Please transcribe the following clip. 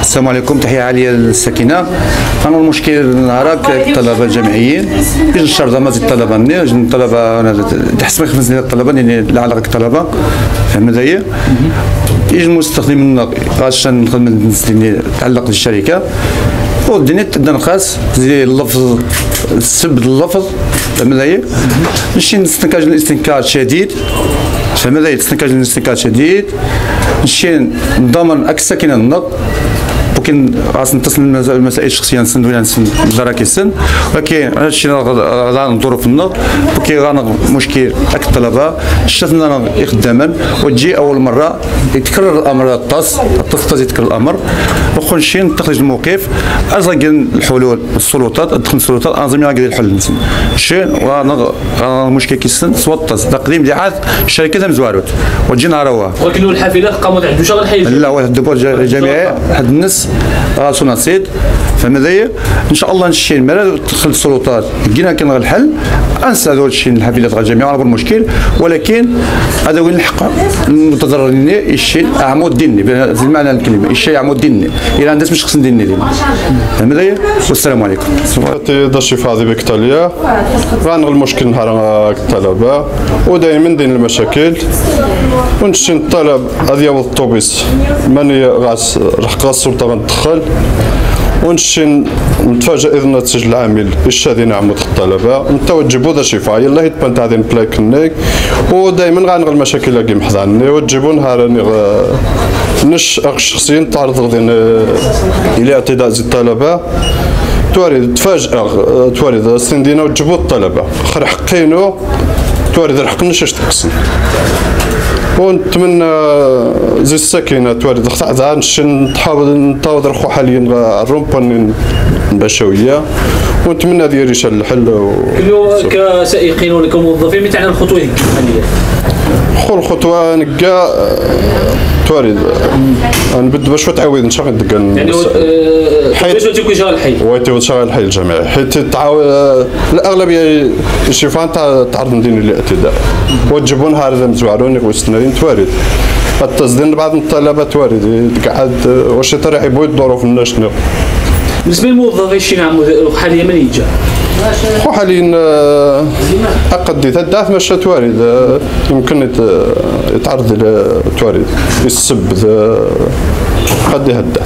السلام عليكم. تحية عالية للساكنة. أنا المشكل نهارك الطلبه الجامعيين يجي الشرطه ما زيد الطلبه ني يجي الطلبه أنا تحس ما خمس ديال الطلبه يعني لا علاقة الطلبة. فهمت هي يجي المستخدم غاش نخدم تعلق بالشركة. والدنيا تبدا نخاس زي اللفظ السب اللفظ. فهمت هي نمشي نستنكاج الاستنكار شديد. فهمت هي الاستنكاج الاستنكار شديد. نمشي نضمن أكثر كاين النق ممكن خاص نتصل المسائل الشخصية نسند ولا نسند الدرك السن ولكن هذا الشيء غندورو في النار. ولكن غانا مشكل اك الطلبه شفنا خداما وتجي أول مرة يتكرر الأمر الطاس. الطاس الطاس يتكرر الأمر. وخون شي نتخذ الموقف. ازغ الحلول السلطات أدخل السلطات. انظمه غادي الحل. نسن شي المشكل كيسن سوا الطاس. تقديم دي عاد الشركة مزواروت وتجي نهار ولكن الحافلات قاموا عنده شغل حي لا واحد الدبور جامعي واحد الناس غاسو نصيد. فهمت إن شاء الله نشي المرا تدخل السلطات لقينا كان الحل. أنسى هذا الشيء الحافلات غير جميع راه المشكل ولكن هذا وين الحق المتضررين الشيء عمود ديني. بالمعنى الكلمة. الشيء عمود ديني. إلى الناس مش خصن ديني فهمت والسلام عليكم. دا شي فاضي بكتاليا. غنغ المشكل نهار الطلبة. ودائما دين المشاكل. ونشي الطلب هذه الطوبيس. ماني غاس رحق السلطة؟ غندخل ونشي نتفاجئ اذا نتسجل العامل الشادي نعمود الطلبة. نتوجبوا ذا شفاء يلا هيت بنت هذه بلاكنيك ودائما غنغ المشاكل اللي محضاني وتجيبوا نهار نش شخصيا تعرض غدين إلى اعتداء زي الطلبة. توارد تفاجئ توارد سندينا وتجيبوا الطلبة. خر حقينو توارد الحق اش تقسم ونتمنى زي السكينة توارد خطأ نحاول نتاوض رخو حاليا الرومبا البشوية ونتمنى هذه ريشة الحل و... كسائقين ولا كموظفين متى الخطوة حاليا؟ خو الخطوة نقا توارد نبد باش تعاود إن شاء الله ندقا يعني آه، حيت تكون شغال الحي ويتي شغال الحي الجامعي حيت تعاود الأغلبية الشيفان تعرض مدينه للاعتداء. وتجيبون هذا مزوارون وستنين توارد التصدين بعض الطلبة توارد. قاعد واش ترى في الناس شنو بالنسبة للموظفين شي نعم حاليا من يجا حاليا آه، أقد الدعث مش توارد. آه، يمكن يتعرض إلى توارد السب قد يهدى